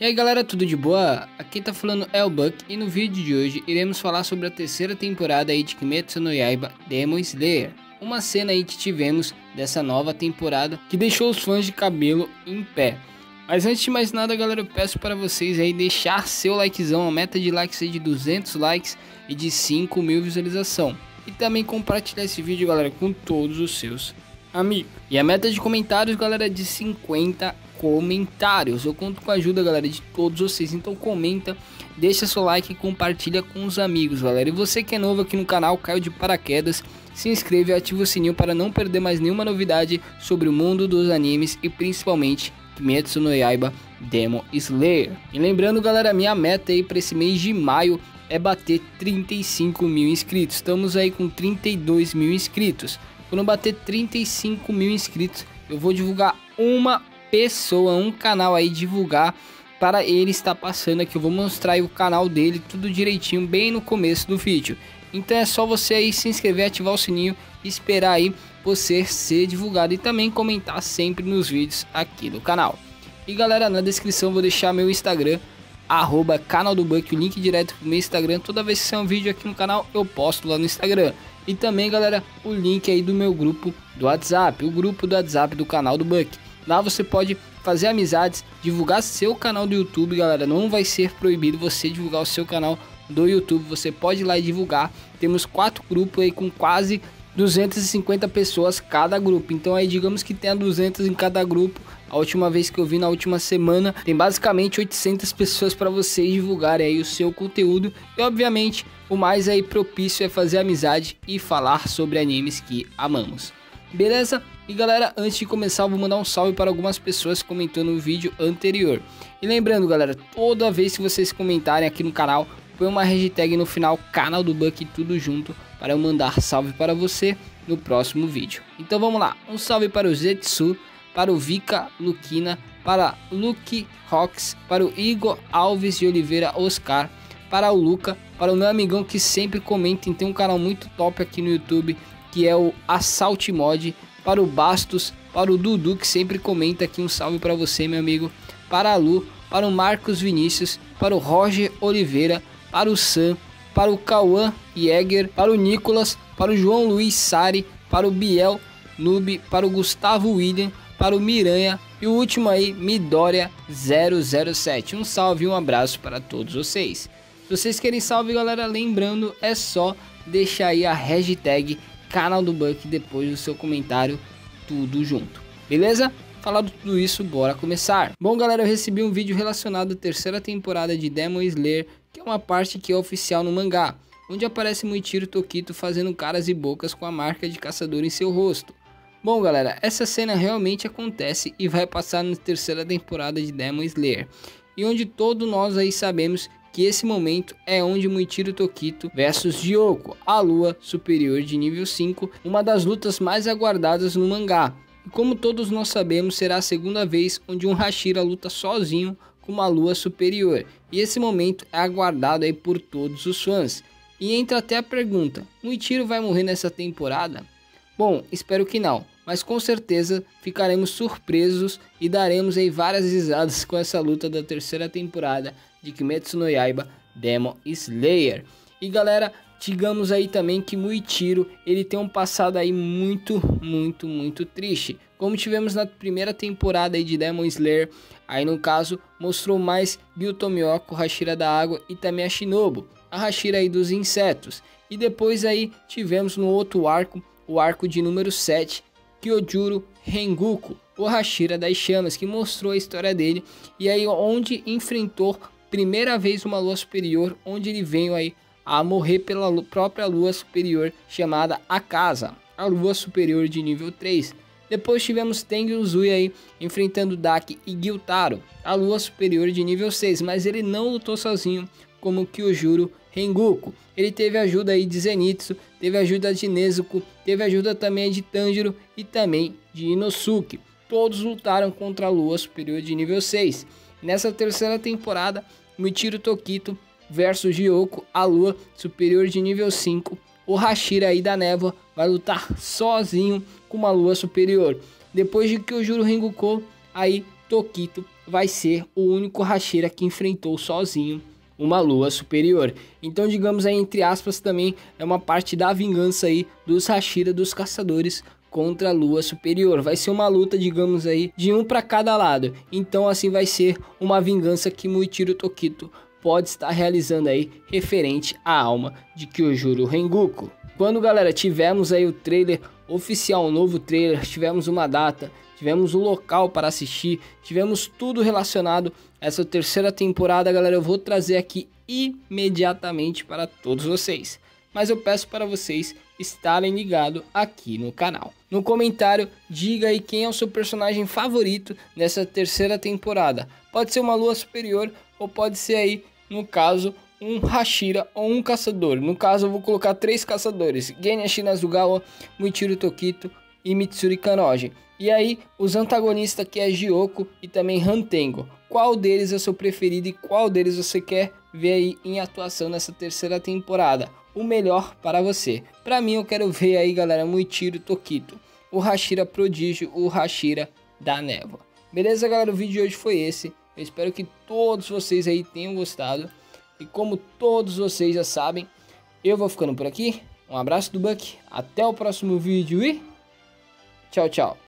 E aí galera, tudo de boa? Aqui tá falando é o Buck e no vídeo de hoje iremos falar sobre a terceira temporada aí de Kimetsu no Yaiba Demon Slayer. Uma cena aí que tivemos dessa nova temporada que deixou os fãs de cabelo em pé. Mas antes de mais nada galera, eu peço para vocês aí deixar seu likezão, a meta de likes é de 200 likes e de 5 mil visualização. E também compartilhar esse vídeo galera com todos os seus amigos. E a meta de comentários galera é de 50 comentários. Eu conto com a ajuda, galera, de todos vocês. Então comenta, deixa seu like e compartilha com os amigos, galera. E você que é novo aqui no canal, caiu de paraquedas, se inscreve e ativa o sininho para não perder mais nenhuma novidade sobre o mundo dos animes e principalmente Kimetsu no Yaiba Demon Slayer. E lembrando, galera, minha meta aí para esse mês de maio é bater 35 mil inscritos. Estamos aí com 32 mil inscritos. Quando bater 35 mil inscritos, eu vou divulgar uma pessoa, um canal aí divulgar para ele estar passando aqui. Eu vou mostrar o canal dele tudo direitinho bem no começo do vídeo. Então é só você aí se inscrever, ativar o sininho e esperar aí você ser divulgado e também comentar sempre nos vídeos aqui do canal. E galera, na descrição vou deixar meu Instagram, arroba canal do Buck, o link direto pro meu Instagram. Toda vez que sair um vídeo aqui no canal, eu posto lá no Instagram. E também, galera, o link aí do meu grupo do WhatsApp, o grupo do WhatsApp do canal do Buck. Lá você pode fazer amizades, divulgar seu canal do YouTube, galera. Não vai ser proibido você divulgar o seu canal do YouTube. Você pode ir lá e divulgar. Temos quatro grupos aí com quase 250 pessoas cada grupo. Então aí digamos que tenha 200 em cada grupo. A última vez que eu vi na última semana, tem basicamente 800 pessoas para vocês divulgarem aí o seu conteúdo. E obviamente, o mais aí propício é fazer amizade e falar sobre animes que amamos. Beleza? E galera, antes de começar, vou mandar um salve para algumas pessoas que comentou no vídeo anterior. E lembrando, galera, toda vez que vocês comentarem aqui no canal, põe uma hashtag no final, canal do Buck, tudo junto, para eu mandar salve para você no próximo vídeo. Então vamos lá, um salve para o Zetsu, para o Vika Luquina, para Luke Rocks, para o Igor Alves de Oliveira Oscar, para o Luca, para o meu amigão que sempre comenta, tem um canal muito top aqui no YouTube, que é o Assault Mod, para o Bastos, para o Dudu que sempre comenta aqui um salve para você, meu amigo, para a Lu, para o Marcos Vinícius, para o Roger Oliveira, para o Sam, para o Cauã Jäger, para o Nicolas, para o João Luiz Sari, para o Biel Nube, para o Gustavo William, para o Miranha e o último aí, Midória 007. Um salve e um abraço para todos vocês. Se vocês querem salve, galera, lembrando, é só deixar aí a hashtag canal do Buck depois do seu comentário, tudo junto. Beleza? Falado tudo isso, bora começar. Bom, galera, eu recebi um vídeo relacionado à terceira temporada de Demon Slayer, que é uma parte que é oficial no mangá, onde aparece Muichiro Tokito fazendo caras e bocas com a marca de caçador em seu rosto. Bom, galera, essa cena realmente acontece e vai passar na terceira temporada de Demon Slayer, e onde todos nós aí sabemos que esse momento é onde Muichiro Tokito versus Ryoko, a lua superior de nível 5, uma das lutas mais aguardadas no mangá. Como todos nós sabemos, será a segunda vez onde um Hashira luta sozinho com uma lua superior. E esse momento é aguardado aí por todos os fãs. E entra até a pergunta: Muichiro vai morrer nessa temporada? Bom, espero que não, mas com certeza ficaremos surpresos e daremos aí várias risadas com essa luta da terceira temporada de Kimetsu no Yaiba Demon Slayer. E galera, digamos aí também que Muichiro, ele tem um passado aí muito, muito, muito triste. Como tivemos na primeira temporada aí de Demon Slayer, aí no caso mostrou mais Gyutomioko, Hashira da água e também a Shinobu, a Hashira aí dos insetos. E depois aí tivemos no outro arco, o arco de número 7, Kyojuro Rengoku, o Hashira das chamas, que mostrou a história dele e aí onde enfrentou primeira vez uma lua superior, onde ele veio aí a morrer pela própria lua superior chamada Akasa, a lua superior de nível 3. Depois tivemos Tengu Uzui aí enfrentando Daki e Gyutaro, a lua superior de nível 6, mas ele não lutou sozinho como Kyojuro Rengoku. Ele teve ajuda aí de Zenitsu, teve ajuda de Nezuko, teve ajuda também de Tanjiro e também de Inosuke. Todos lutaram contra a lua superior de nível 6. Nessa terceira temporada, Michiro Tokito versus Gyoko, a lua superior de nível 5. O Hashira aí da névoa vai lutar sozinho com uma lua superior. Depois de que o Juro Rengoku, aí Tokito vai ser o único Hashira que enfrentou sozinho uma lua superior. Então, digamos aí, entre aspas, também é uma parte da vingança aí dos Hashira, dos caçadores, contra a lua superior. Vai ser uma luta, digamos aí, de um para cada lado. Então, assim vai ser uma vingança que Muichiro Tokito pode estar realizando aí referente à alma de Kyojuro Rengoku. Quando, galera, tivemos aí o trailer oficial, um novo trailer, tivemos uma data, tivemos um local para assistir, tivemos tudo relacionado a essa terceira temporada, galera, eu vou trazer aqui imediatamente para todos vocês. Mas eu peço para vocês estarem ligados aqui no canal. No comentário, diga aí quem é o seu personagem favorito nessa terceira temporada. Pode ser uma lua superior ou pode ser aí, no caso, um Hashira ou um caçador. No caso, eu vou colocar três caçadores: Genya Shinazugawa, Muichiro Tokito e Mitsuri Kanoji. E aí, os antagonistas que é Gyoko e também Hantengo. Qual deles é seu preferido e qual deles você quer ver aí em atuação nessa terceira temporada? O melhor para você. Para mim, eu quero ver aí, galera, Muichiro Tokito, o Hashira Prodígio, o Hashira da Névoa. Beleza, galera? O vídeo de hoje foi esse. Eu espero que todos vocês aí tenham gostado. E como todos vocês já sabem, eu vou ficando por aqui. Um abraço do Buck, até o próximo vídeo e tchau, tchau.